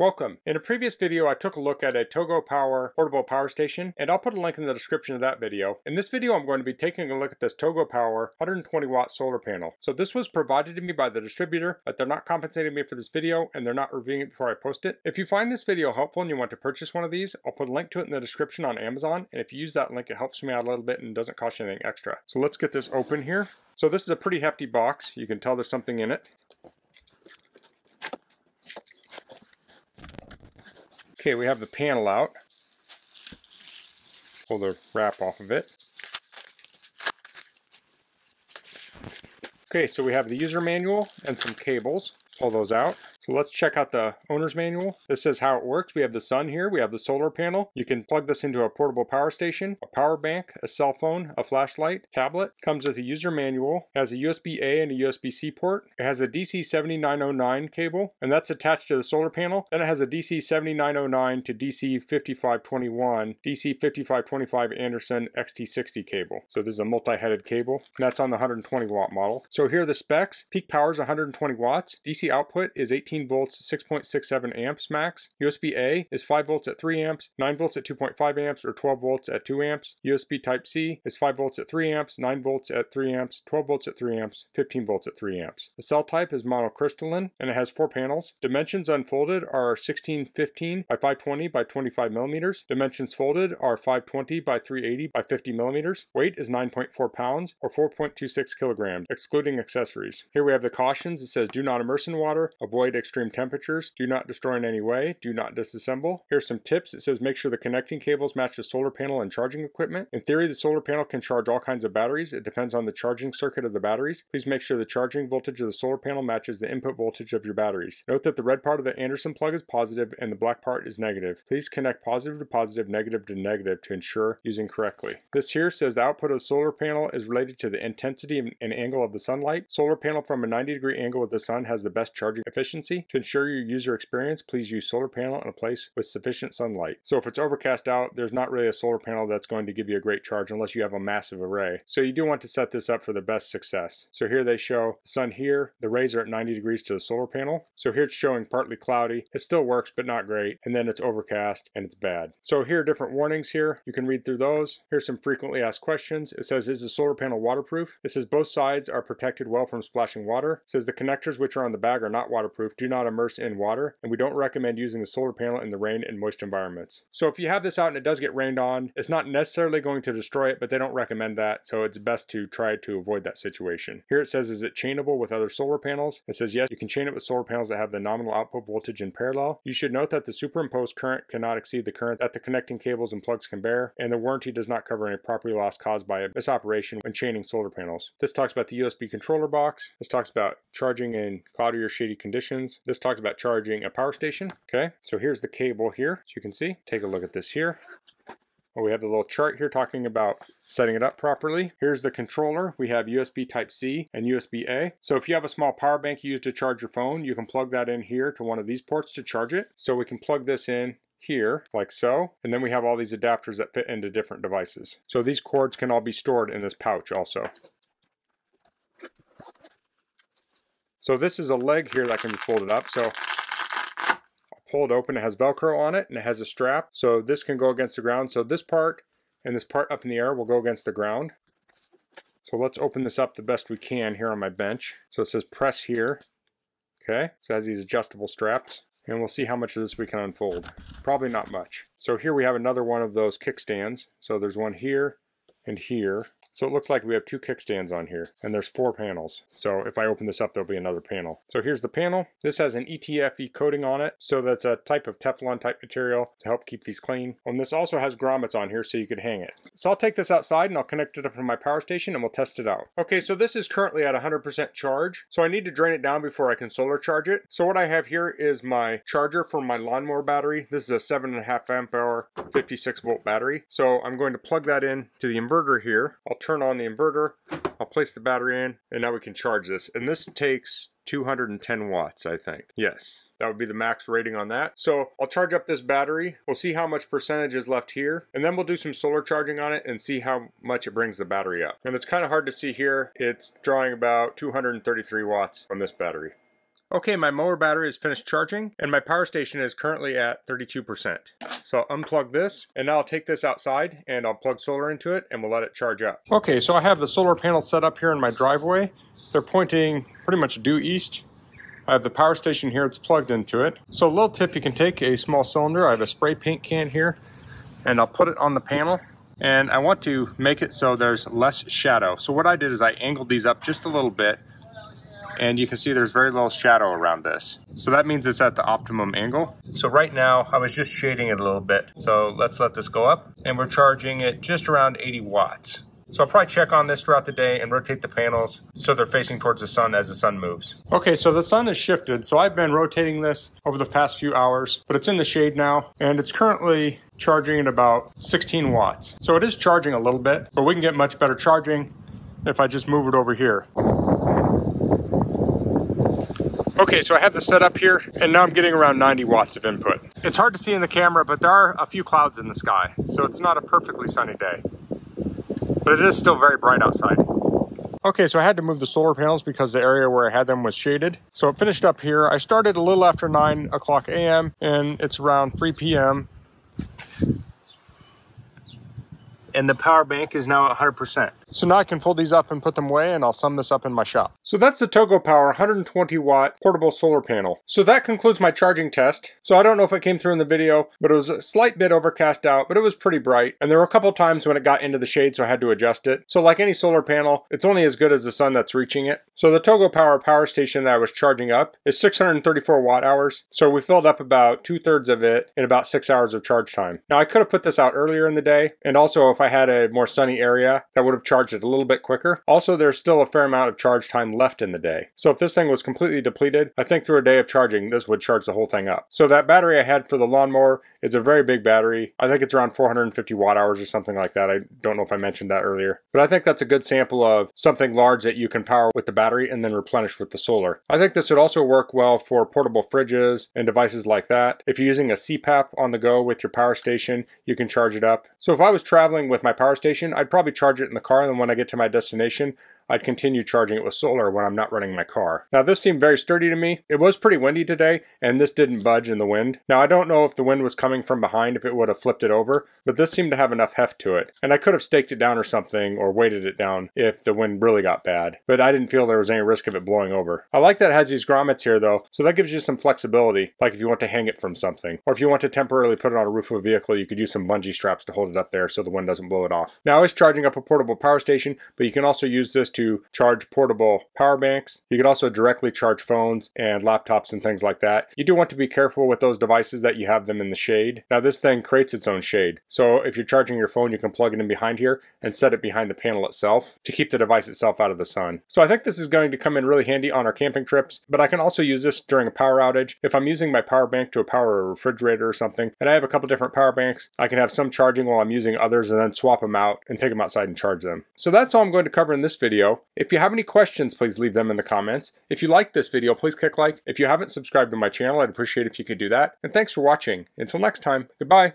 Welcome. In a previous video I took a look at a Togo Power portable power station and I'll put a link in the description of that video. In this video I'm going to be taking a look at this Togo Power 120 watt solar panel. So this was provided to me by the distributor but they're not compensating me for this video and they're not reviewing it before I post it. If you find this video helpful and you want to purchase one of these I'll put a link to it in the description on Amazon and if you use that link it helps me out a little bit and doesn't cost you anything extra. So let's get this open here. So this is a pretty hefty box. You can tell there's something in it. Okay, we have the panel out. Pull the wrap off of it. Okay, so we have the user manual and some cables. Pull those out. So let's check out the owner's manual. This says how it works. We have the sun here. We have the solar panel. You can plug this into a portable power station, a power bank, a cell phone, a flashlight, tablet. Comes with a user manual. Has a USB-A and a USB-C port. It has a DC 7909 cable, and that's attached to the solar panel. Then it has a DC 7909 to DC 5521, DC 5525 Anderson XT60 cable. So this is a multi-headed cable. And that's on the 120 watt model. So here are the specs. Peak power is 120 watts. DC output is 18 volts, 6.67 amps max. USB-A is 5 volts at 3 amps, 9 volts at 2.5 amps, or 12 volts at 2 amps. USB Type-C is 5 volts at 3 amps, 9 volts at 3 amps, 12 volts at 3 amps, 15 volts at 3 amps. The cell type is monocrystalline, and it has 4 panels. Dimensions unfolded are 1615 by 520 by 25 millimeters. Dimensions folded are 520 by 380 by 50 millimeters. Weight is 9.4 pounds, or 4.26 kilograms, excluding accessories. Here we have the cautions. It says do not immerse in water, avoid extreme temperatures. Do not destroy in any way. Do not disassemble. Here's some tips. It says make sure the connecting cables match the solar panel and charging equipment. In theory, the solar panel can charge all kinds of batteries. It depends on the charging circuit of the batteries. Please make sure the charging voltage of the solar panel matches the input voltage of your batteries. Note that the red part of the Anderson plug is positive and the black part is negative. Please connect positive to positive, negative to negative to ensure using correctly. This here says the output of the solar panel is related to the intensity and angle of the sunlight. Solar panel from a 90 degree angle with the sun has the best charging efficiency efficiency. To ensure your user experience, please use solar panel in a place with sufficient sunlight. So if it's overcast out, there's not really a solar panel that's going to give you a great charge unless you have a massive array. So you do want to set this up for the best success. So here they show the sun here, the rays are at 90 degrees to the solar panel. So here it's showing partly cloudy. It still works, but not great. And then it's overcast and it's bad. So here are different warnings here. You can read through those. Here's some frequently asked questions. It says, is the solar panel waterproof? It says both sides are protected well from splashing water. It says the connectors which are on the bag are not waterproof do not immerse in water, and we don't recommend using the solar panel in the rain and moist environments. So if you have this out and it does get rained on, it's not necessarily going to destroy it, but they don't recommend that, so it's best to try to avoid that situation. Here it says, is it chainable with other solar panels? It says yes, you can chain it with solar panels that have the nominal output voltage in parallel. You should note that the superimposed current cannot exceed the current that the connecting cables and plugs can bear, and the warranty does not cover any property loss caused by misoperation when chaining solar panels. This talks about the USB controller box. This talks about charging in cloudy or shady conditions. This talks about charging a power station. Okay, so here's the cable here, as you can see. Take a look at this here. Well, we have the little chart here talking about setting it up properly. Here's the controller. We have USB Type-C and USB-A. So if you have a small power bank you use to charge your phone, you can plug that in here to one of these ports to charge it. So we can plug this in here, like so. And then we have all these adapters that fit into different devices. So these cords can all be stored in this pouch also. So this is a leg here that can be folded up. So I'll pull it open. It has Velcro on it and it has a strap. So this can go against the ground. So this part and this part up in the air will go against the ground. So let's open this up the best we can here on my bench. So it says press here. Okay, so it has these adjustable straps. And we'll see how much of this we can unfold. Probably not much. So here we have another one of those kickstands. So there's one here and here. So it looks like we have two kickstands on here and there's four panels. So if I open this up, there'll be another panel. So here's the panel. This has an ETFE coating on it. So that's a type of Teflon type material to help keep these clean. And this also has grommets on here so you could hang it. So I'll take this outside and I'll connect it up to my power station and we'll test it out. Okay, so this is currently at 100% charge. So I need to drain it down before I can solar charge it. So what I have here is my charger for my lawnmower battery. This is a seven and a half amp hour, 56 volt battery. So I'm going to plug that in to the inverter here. I'll turn on the inverter, I'll place the battery in, and now we can charge this. And this takes 210 watts, I think. Yes, that would be the max rating on that. So I'll charge up this battery. We'll see how much percentage is left here. And then we'll do some solar charging on it and see how much it brings the battery up. And it's kind of hard to see here. It's drawing about 233 watts from this battery. Okay, my mower battery is finished charging and my power station is currently at 32%. So I'll unplug this and now I'll take this outside and I'll plug solar into it and we'll let it charge up. Okay, so I have the solar panels set up here in my driveway. They're pointing pretty much due east. I have the power station here, it's plugged into it. So a little tip, you can take a small cylinder, I have a spray paint can here, and I'll put it on the panel and I want to make it so there's less shadow. So what I did is I angled these up just a little bit and you can see there's very little shadow around this. So that means it's at the optimum angle. So right now I was just shading it a little bit. So let's let this go up and we're charging it just around 80 watts. So I'll probably check on this throughout the day and rotate the panels so they're facing towards the sun as the sun moves. Okay, so the sun has shifted. So I've been rotating this over the past few hours, but it's in the shade now and it's currently charging at about 16 watts. So it is charging a little bit, but we can get much better charging if I just move it over here. Okay, so I have the setup here, and now I'm getting around 90 watts of input. It's hard to see in the camera, but there are a few clouds in the sky, so it's not a perfectly sunny day. But it is still very bright outside. Okay, so I had to move the solar panels because the area where I had them was shaded. So it finished up here. I started a little after 9 o'clock a.m. and it's around 3 p.m and the power bank is now at 100%. So now I can fold these up and put them away and I'll sum this up in my shop. So that's the Togo Power 120 watt portable solar panel. So that concludes my charging test. So I don't know if it came through in the video, but it was a slight bit overcast out, but it was pretty bright. And there were a couple times when it got into the shade, so I had to adjust it. So like any solar panel, it's only as good as the sun that's reaching it. So the Togo Power power station that I was charging up is 634 watt hours. So we filled up about two thirds of it in about six hours of charge time. Now I could have put this out earlier in the day. And also if I had a more sunny area, that would have charged it a little bit quicker. Also, there's still a fair amount of charge time left in the day. So if this thing was completely depleted, I think through a day of charging, this would charge the whole thing up. So that battery I had for the lawnmower is a very big battery. I think it's around 450 watt hours or something like that. I don't know if I mentioned that earlier. But I think that's a good sample of something large that you can power with the battery and then replenish with the solar. I think this would also work well for portable fridges and devices like that. If you're using a CPAP on the go with your power station, you can charge it up. So if I was traveling with my power station, I'd probably charge it in the car and when I get to my destination, I'd continue charging it with solar when I'm not running my car. Now this seemed very sturdy to me. It was pretty windy today and this didn't budge in the wind. Now I don't know if the wind was coming from behind if it would have flipped it over, but this seemed to have enough heft to it. And I could have staked it down or something or weighted it down if the wind really got bad, but I didn't feel there was any risk of it blowing over. I like that it has these grommets here though, so that gives you some flexibility, like if you want to hang it from something. Or if you want to temporarily put it on a roof of a vehicle, you could use some bungee straps to hold it up there so the wind doesn't blow it off. Now I was charging up a portable power station, but you can also use this to charge portable power banks. You can also directly charge phones and laptops and things like that. You do want to be careful with those devices that you have them in the shade. Now this thing creates its own shade. So if you're charging your phone, you can plug it in behind here and set it behind the panel itself to keep the device itself out of the sun. So I think this is going to come in really handy on our camping trips, but I can also use this during a power outage. If I'm using my power bank to power a refrigerator or something, and I have a couple different power banks, I can have some charging while I'm using others and then swap them out and take them outside and charge them. So that's all I'm going to cover in this If you have any questions, please leave them in the comments. If you liked this video, please click like. If you haven't subscribed to my channel, I'd appreciate if you could do that. And thanks for watching. Until next time, goodbye.